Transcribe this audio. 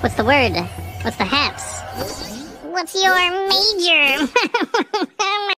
What's the word? What's the haps? What's your major?